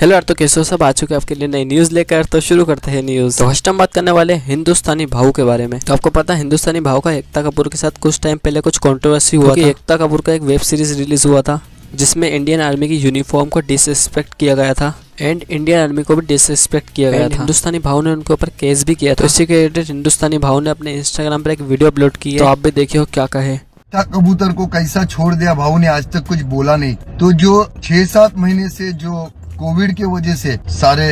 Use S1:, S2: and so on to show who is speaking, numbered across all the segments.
S1: Hello यार तो कैसे हो? सब आ चुके हैं आपके लिए नई न्यूज़ लेकर। तो शुरू करते हैं न्यूज़ तो फ़र्स्ट हम बात करने वाले हिंदुस्तानी भाव के बारे में। तो आपको पता है हिंदुस्तानी भाव का एकता कपूर के साथ कुछ टाइम पहले कुछ कंट्रोवर्सी हुआ था। एकता कपूर का एक वेब सीरीज़ रिलीज़ हुआ था जिसमें इंडियन आर्मी की यूनिफॉर्म को डिसरिस्पेक्ट किया गया था एंड इंडियन आर्मी को भी डिसरिस्पेक्ट किया गया था। हिंदुस्तानी भाव ने उनके ऊपर केस भी किया था। तो इसी के रिलेटेड हिंदुस्तानी भाव ने अपने इंस्टाग्राम पर एक वीडियो अपलोड की है। तो आप भी देखिए हो क्या कहे।
S2: था कबूतर को कैसा छोड़ दिया? भाव ने आज तक कुछ बोला नहीं। तो जो छह सात महीने से जो कोविड के वजह से सारे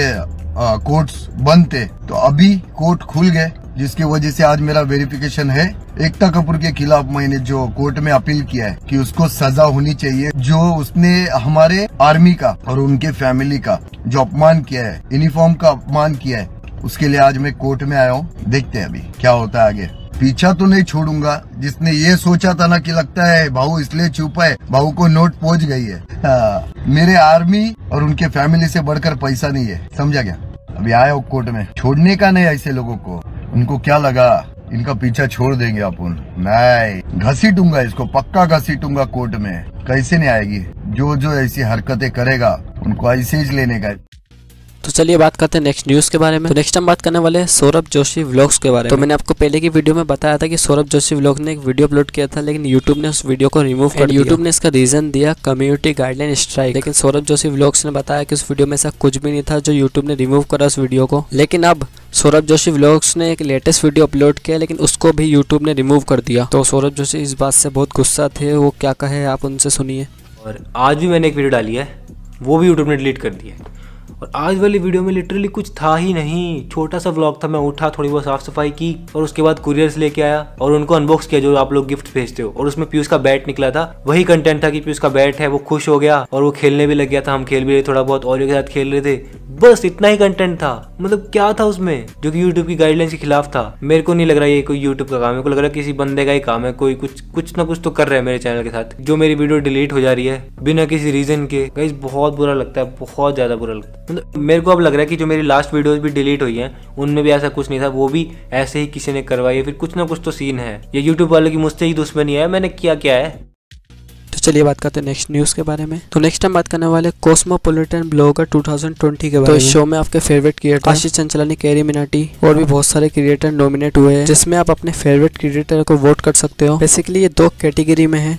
S2: कोर्ट्स बंद थे। तो अभी कोर्ट खुल गए, जिसकी वजह से आज मेरा वेरिफिकेशन है। एकता कपूर के खिलाफ मैंने जो कोर्ट में अपील किया है कि उसको सजा होनी चाहिए, जो उसने हमारे आर्मी का और उनके फैमिली का जो अपमान किया है, यूनिफॉर्म का अपमान किया है, उसके लिए आज मैं कोर्ट में आया हूँ। देखते हैं अभी क्या होता है आगे। पीछा तो नहीं छोड़ूँगा। जिसने ये सोचा था ना कि लगता है भाऊ इसलिए छुपा है भाऊ को नोट पहुँच गई है। हाँ, मेरे आर्मी और उनके फैमिली से बढ़कर पैसा नहीं है समझा क्या? अभी आया कोर्ट में। छोड़ने का नहीं ऐसे लोगों को। उनको क्या लगा? इनका पीछा छोड़ देंगे अपन। नहीं घसीटूँगा इसको पक्का घसीटूँगा कोर्ट में। कैसे नहीं आएगी? जो जो ऐसी हरकतें करेगा उनको ऐसे ही लेने का
S1: तो चलिए बात करते हैं नेक्स्ट न्यूज़ के बारे में। तो नेक्स्ट हम बात करने वाले हैं सौरभ जोशी व्लॉग्स के बारे में। तो मैंने आपको पहले की वीडियो में बताया था कि सौरभ जोशी व्लॉग ने एक वीडियो अपलोड किया था लेकिन यूट्यूब ने उस वीडियो को रिमूव कर यूट्यूब ने इसका रीजन दिया कम्युनिटी गाइडलाइन स्ट्राइक लेकिन सौरभ जोशी व्लॉग्स ने बताया कि उस वीडियो में ऐसा कुछ भी नहीं था जो यूट्यूब ने रिमूव करा उस वीडियो को। लेकिन अब सौरभ जोशी व्लॉग्स ने एक लेटेस्ट वीडियो अपलोड किया लेकिन उसको भी यूट्यूब ने रिमूव कर दिया। तो सौरभ जोशी इस बात से बहुत गुस्सा थे वो क्या कहे आप उनसे सुनिए।
S3: और आज भी मैंने एक वीडियो डाली है वो भी यूट्यूब ने डिलीट कर दिया है। और आज वाली वीडियो में लिटरली कुछ था ही नहीं। छोटा सा व्लॉग था, मैं उठा, थोड़ी बहुत साफ़ सफ़ाई की और उसके बाद कुरियर लेके आया और उनको अनबॉक्स किया जो आप लोग गिफ्ट भेजते हो। और उसमें पीयूष का बैट निकला था। वही कंटेंट था कि पीयूष का बैट है, वो खुश हो गया और वो खेलने भी लग गया था। हम खेल भी रहे, थोड़ा बहुत और के साथ खेल रहे थे। बस इतना ही कंटेंट था। मतलब क्या था उसमें? जो कि यूट्यूब की गाइडलाइन के खिलाफ था। मेरे को नहीं लग रहा ये कोई यूट्यूब का काम है। मेरे को लग रहा है किसी बंदे का ही काम है। कोई कुछ कुछ ना कुछ तो कर रहा है मेरे चैनल के साथ। जो मेरी वीडियो डिलीट हो जा रही है, बिना किसी रीजन के। गाइस बहुत बुरा लगता है, बहुत ज़्यादा बुरा लगता है। मतलब मेरे को अब लग रहा है कि जो मेरी लास्ट वीडियोज़ भी डिलीट हुई है उनमें भी ऐसा कुछ नहीं था वो भी ऐसे ही किसी ने करवाई है फिर कुछ ना कुछ तो सीन है। ये यूट्यूब वाले की मुझसे ही दुश्मनी है मैंने किया क्या है?
S1: तो चलिए बात करते हैं नेक्स्ट न्यूज़ के बारे में। तो नेक्स्ट हम बात करने वाले कोस्मोपोलिटन ब्लॉगर 2020 के बारे तो इस शो में आपके favourite creator Ashish Chanchlani carry Minati और भी बहुत सारे क्रिएटर नॉमिनेट हुए हैं जिसमें आप अपने फेवरेट क्रिएटर को वोट कर सकते हो। बेसिकली ये दो कैटेगरी में है।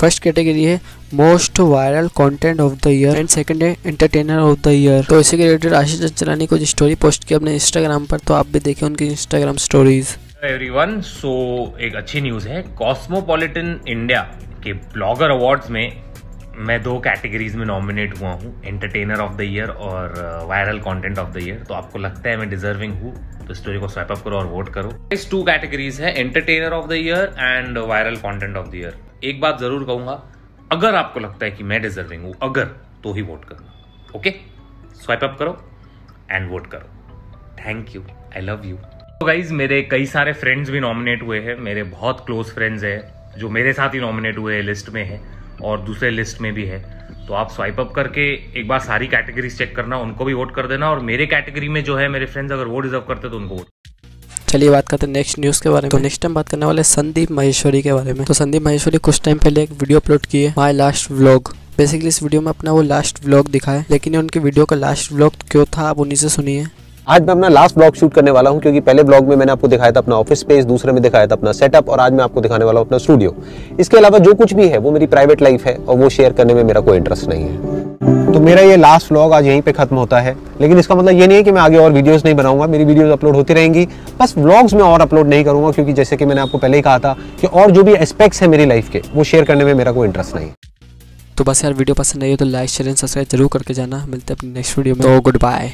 S1: फ़र्स्ट कैटेगरी है, most viral content of the year and second है, एंटरटेनर ऑफ़ द ईयर। तो इसी के रिलेटेड आशीष चंचलानी को स्टोरी पोस्ट की अपने इंस्टाग्राम पर तो आप भी देखें उनकी इंस्टाग्राम स्टोरीज
S4: एवरीवन सो एक अच्छी न्यूज़ है कॉस्मोपॉलिटन इंडिया के ब्लॉगर अवार्ड्स में मैं दो कैटेगरीज में नॉमिनेट हुआ हूँ एंटरटेनर ऑफ़ द ईयर और viral content of the year तो आपको लगता है मैं डिजर्विंग हूँ तो स्टोरी को स्वैप अप करो और वोट करो। इस टू कैटेगरीज है entertainer of the year and viral content of the year एक बात ज़रूर कहूँगा, अगर आपको लगता है कि मैं डिजर्विंग हूँ, अगर तो ही वोट करना ओके स्वाइप अप करो एंड वोट करो। Thank you I love you तो गाइज़ मेरे कई सारे फ्रेंड्स भी नॉमिनेट हुए हैं, मेरे बहुत क्लोज फ्रेंड्स हैं, जो मेरे साथ ही नॉमिनेट हुए हैं लिस्ट में है और दूसरे लिस्ट में भी है। तो आप स्वाइप अप करके एक बार सारी कैटेगरीज चेक करना, उनको भी वोट कर देना और मेरे कैटेगरी में जो है मेरे फ्रेंड्स अगर वो डिजर्व करते तो उनको वोट
S1: चलिए बात करते हैं नेक्स्ट न्यूज़ के बारे में। तो नेक्स्ट टाइम बात करने वाले संदीप महेश्वरी के बारे में। तो संदीप महेश्वरी कुछ टाइम पहले एक वीडियो अपलोड किए। माई लास्ट व्लॉग बेसिकली इस वीडियो में अपना वो लास्ट व्लॉग दिखाए। लेकिन उनकी वीडियो का लास्ट व्लॉग क्यों था, आप उन्हीं से सुनिए।
S5: आज मैं अपना लास्ट ब्लॉग शूट करने वाला हूँ क्योंकि पहले ब्लॉग में मैंने आपको दिखाया था अपना ऑफ़िस स्पेस दूसरे में दिखाया था अपना सेटअप और आज मैं आपको दिखाने वाला हूँ अपना स्टूडियो इसके अलावा जो कुछ भी है वो मेरी प्राइवेट लाइफ है और वो शेयर करने में मेरा कोई इंटरेस्ट नहीं है। तो मेरा ये लास्ट व्लॉग आज यहीं पे खत्म होता है। लेकिन इसका मतलब ये नहीं है कि मैं आगे और वीडियोस नहीं बनाऊँगा मेरी वीडियोस अपलोड होती रहेंगी। बस व्लॉग्स में और अपलोड नहीं करूँगा क्योंकि जैसे कि मैंने आपको पहले ही कहा था कि और जो भी एस्पेक्ट्स है मेरी लाइफ के वो शेयर करने में मेरा कोई इंटरेस्ट नहीं
S1: तो बस यार वीडियो पसंद आई हो तो लाइक शेयर एंड सब्सक्राइब ज़रूर करके जाना। मिलते हैं अपने नेक्स्ट वीडियो में। तो गुड बाय